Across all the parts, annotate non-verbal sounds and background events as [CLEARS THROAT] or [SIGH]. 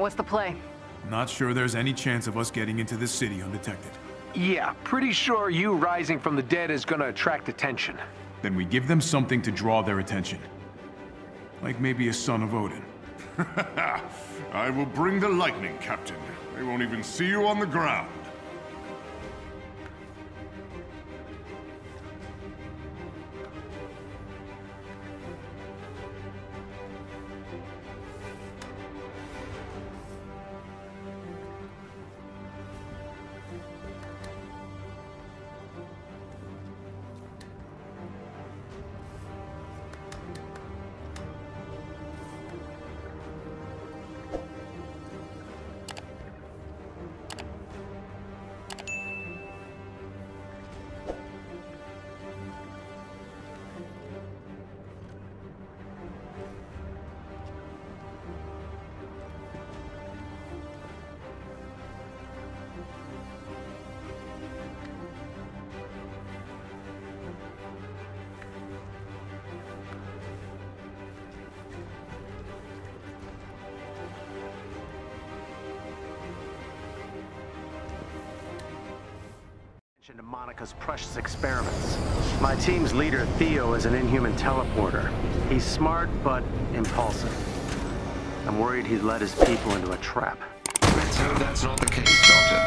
All right, what's the play? Not sure there's any chance of us getting into this city undetected. Yeah, pretty sure you rising from the dead is gonna attract attention. Then we give them something to draw their attention. Like maybe a son of Odin. [LAUGHS] I will bring the lightning, Captain. They won't even see you on the ground. Monica's precious experiments. My team's leader, Theo, is an inhuman teleporter. He's smart, but impulsive. I'm worried he'd led his people into a trap. Let's hope that's not the case, Doctor.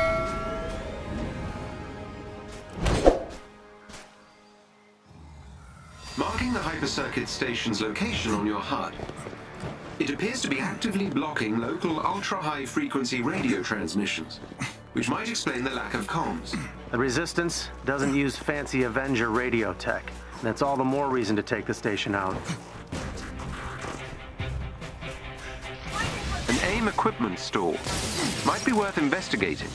Marking the hypercircuit station's location on your HUD. It appears to be actively blocking local ultra-high frequency radio transmissions, [LAUGHS] which might explain the lack of comms. [CLEARS THROAT] The Resistance doesn't use fancy Avenger radio tech. That's all the more reason to take the station out. An AIM equipment store. Might be worth investigating.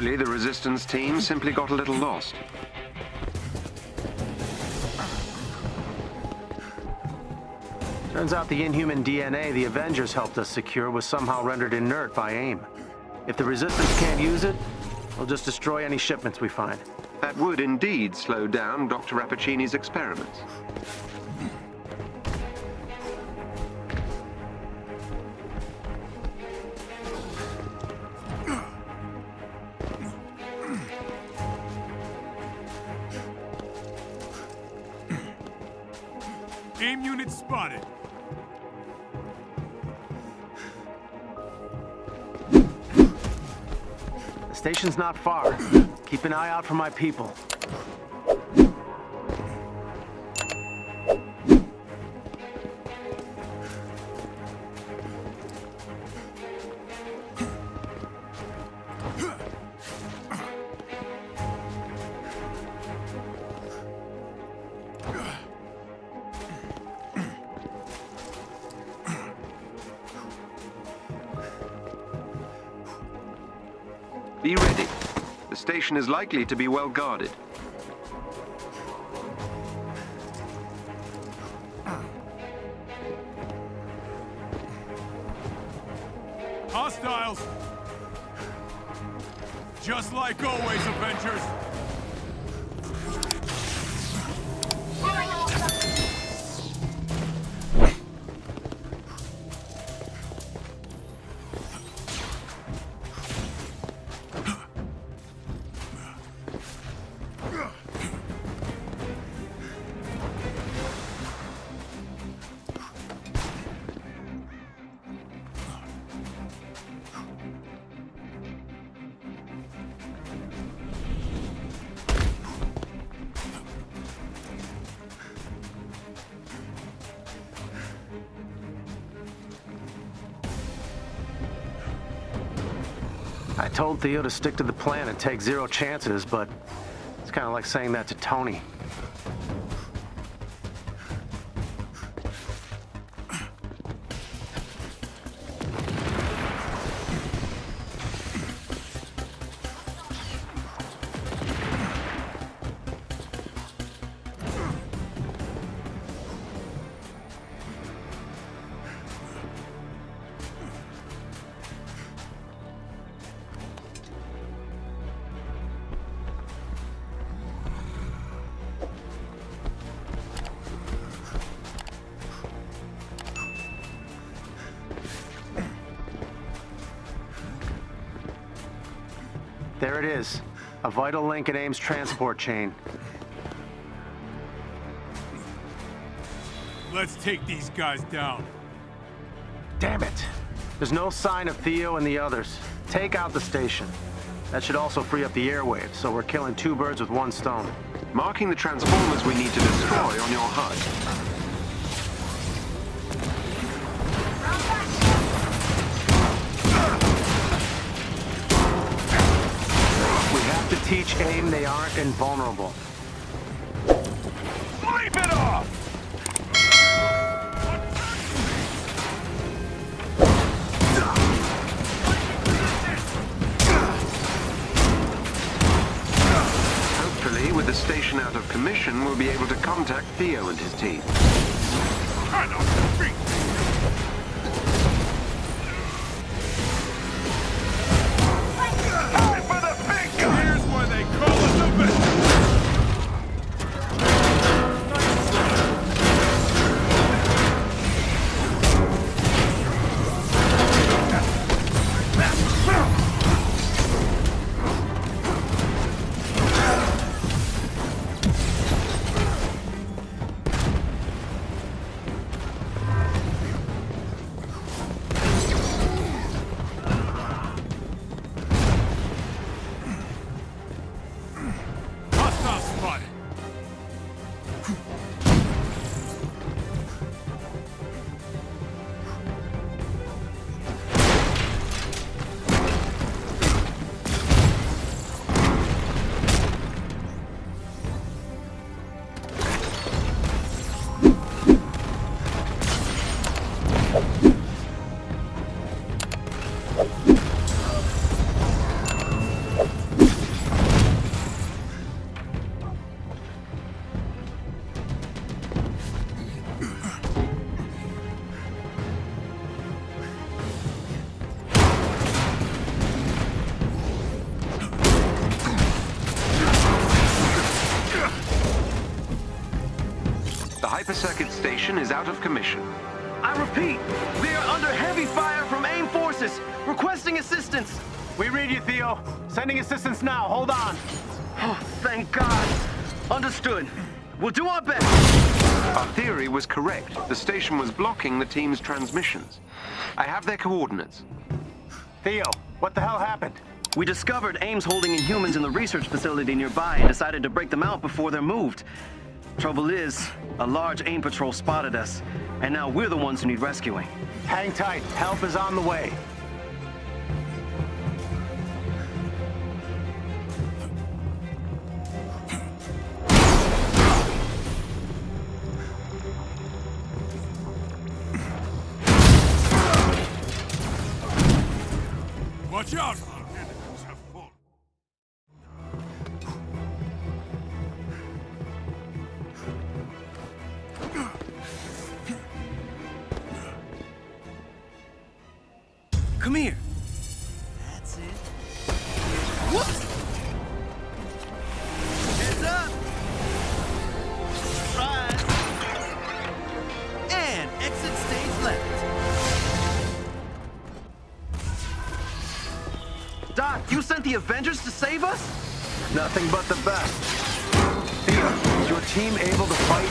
Hopefully the resistance team simply got a little lost. Turns out the inhuman DNA the Avengers helped us secure was somehow rendered inert by AIM. If the Resistance can't use it, we'll just destroy any shipments we find. That would indeed slow down Dr. Rappaccini's experiments. Unit spotted. The station's not far. Keep an eye out for my people. Be ready. The station is likely to be well guarded. Told Theo to stick to the plan and take zero chances, but it's kind of like saying that to Tony. There it is. A vital link in AIM's transport chain. Let's take these guys down. Damn it! There's no sign of Theo and the others. Take out the station. That should also free up the airwaves, so we're killing two birds with one stone. Marking the transformers we need to destroy on your HUD. Have AIM they aren't invulnerable. Leap it off! Hopefully, with the station out of commission, we'll be able to contact Theo and his team. The hypercircuit station is out of commission. I repeat, we are under heavy fire from AIM forces, requesting assistance. We read you, Theo. Sending assistance now. Hold on. Oh, thank God. Understood. We'll do our best. Our theory was correct. The station was blocking the team's transmissions. I have their coordinates. Theo, what the hell happened? We discovered AIM's holding Inhumans in the research facility nearby and decided to break them out before they're moved. Trouble is, a large AIM patrol spotted us, and now we're the ones who need rescuing. Hang tight. Help is on the way. Watch out! Doc, you sent the Avengers to save us? Nothing but the best. Theo, is your team able to fight?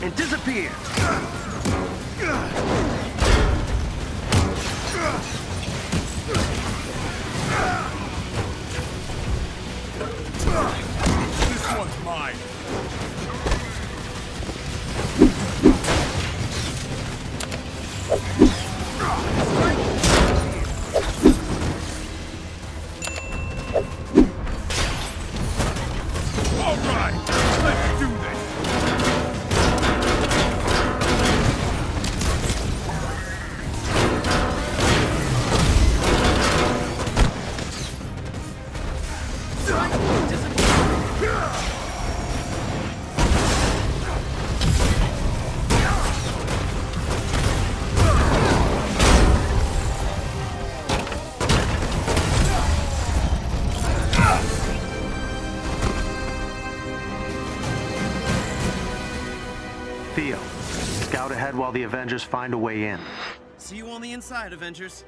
and disappear! This one's mine. Theo, scout ahead while the Avengers find a way in. See you on the inside, Avengers.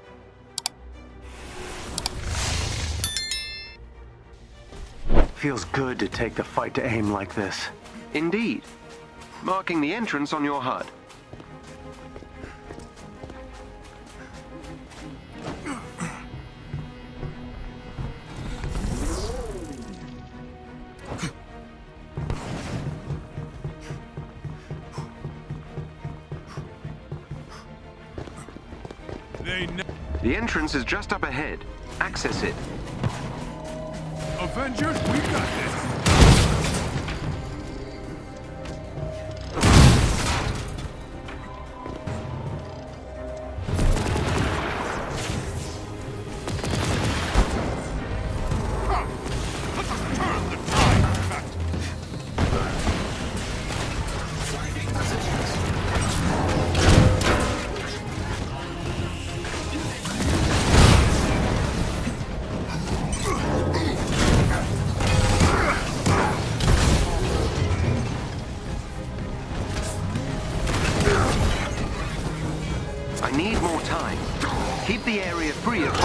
Feels good to take the fight to AIM like this. Indeed. Marking the entrance on your HUD. The entrance is just up ahead. Access it. Avengers, we got this. Free of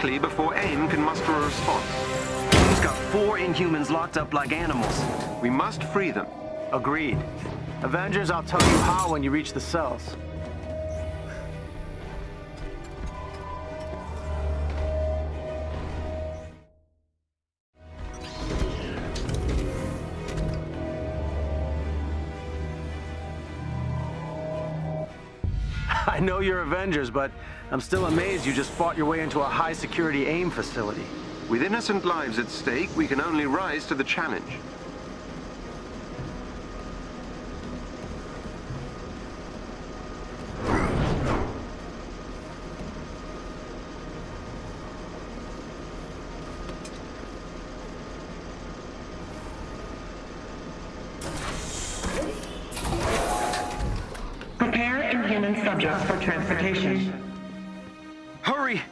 quickly before AIM can muster a response. He's got four Inhumans locked up like animals. We must free them. Agreed. Avengers, I'll tell you how when you reach the cells. [LAUGHS] I know you're Avengers, but I'm still amazed you just fought your way into a high-security AIM facility. With innocent lives at stake, we can only rise to the challenge. For. Hurry!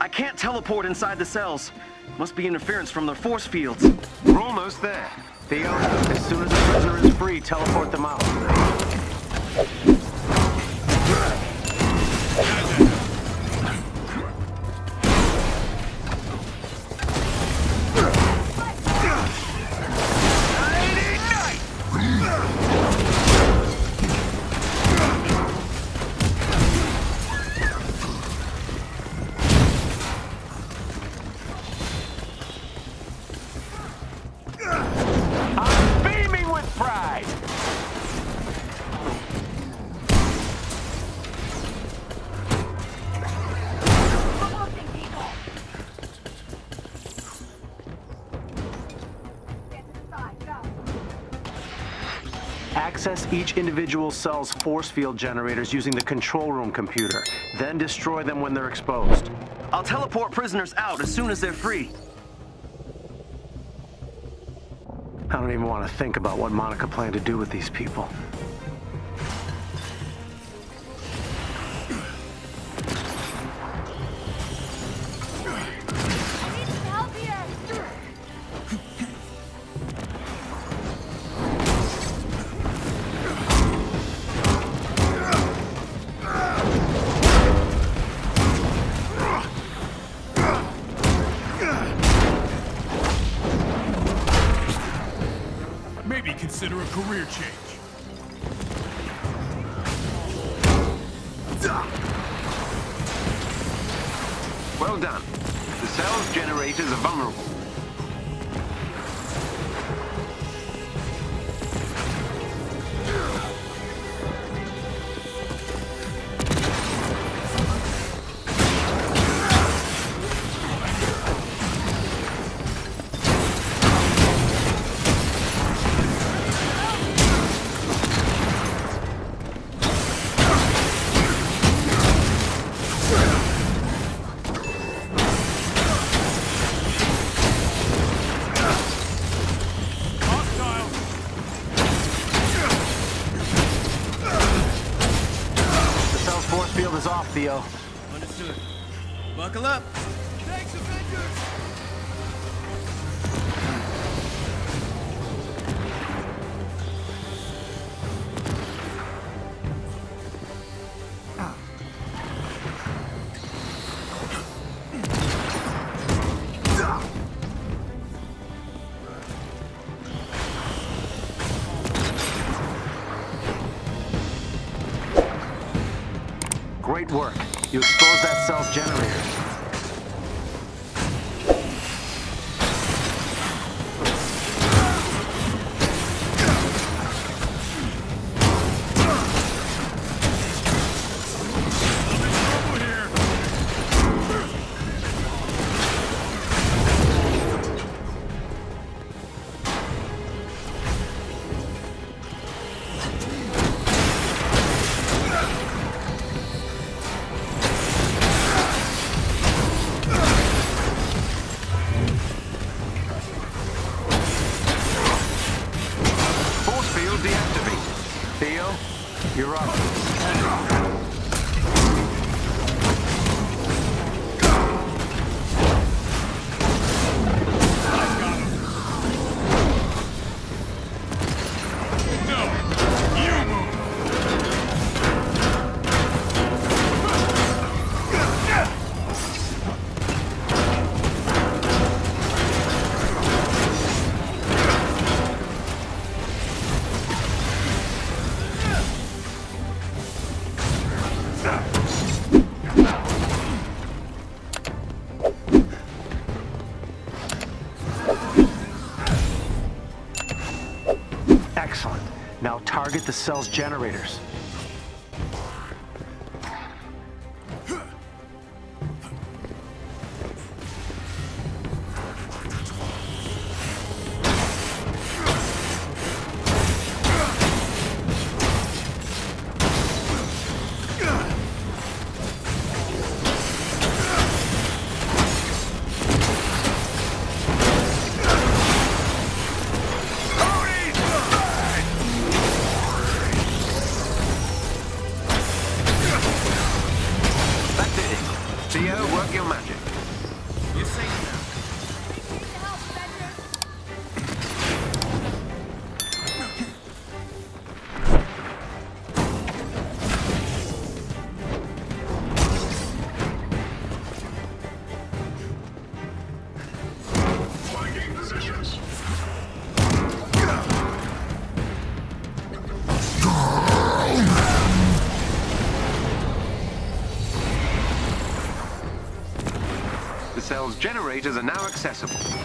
I can't teleport inside the cells. Must be interference from their force fields. We're almost there. Theo, as soon as the prisoner is free, teleport them out. Access each individual cell's force field generators using the control room computer. Then destroy them when they're exposed. I'll teleport prisoners out as soon as they're free. I don't even want to think about what Monica planned to do with these people. Consider a career change. Well done. The cell's generators are vulnerable. Theo. Understood. Buckle up. Exposed the cell's generators. Generators are now accessible.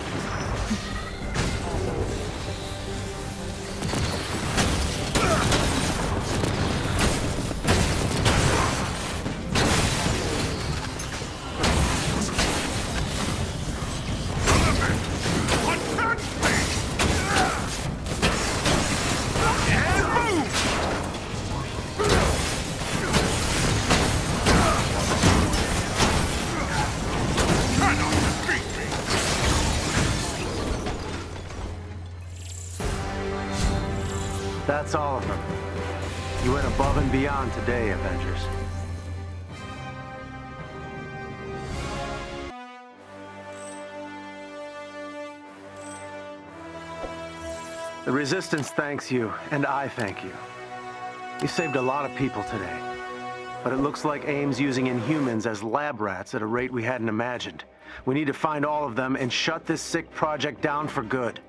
That's all of them. You went above and beyond today, Avengers. The Resistance thanks you, and I thank you. You saved a lot of people today. But it looks like AIM's using Inhumans as lab rats at a rate we hadn't imagined. We need to find all of them and shut this sick project down for good.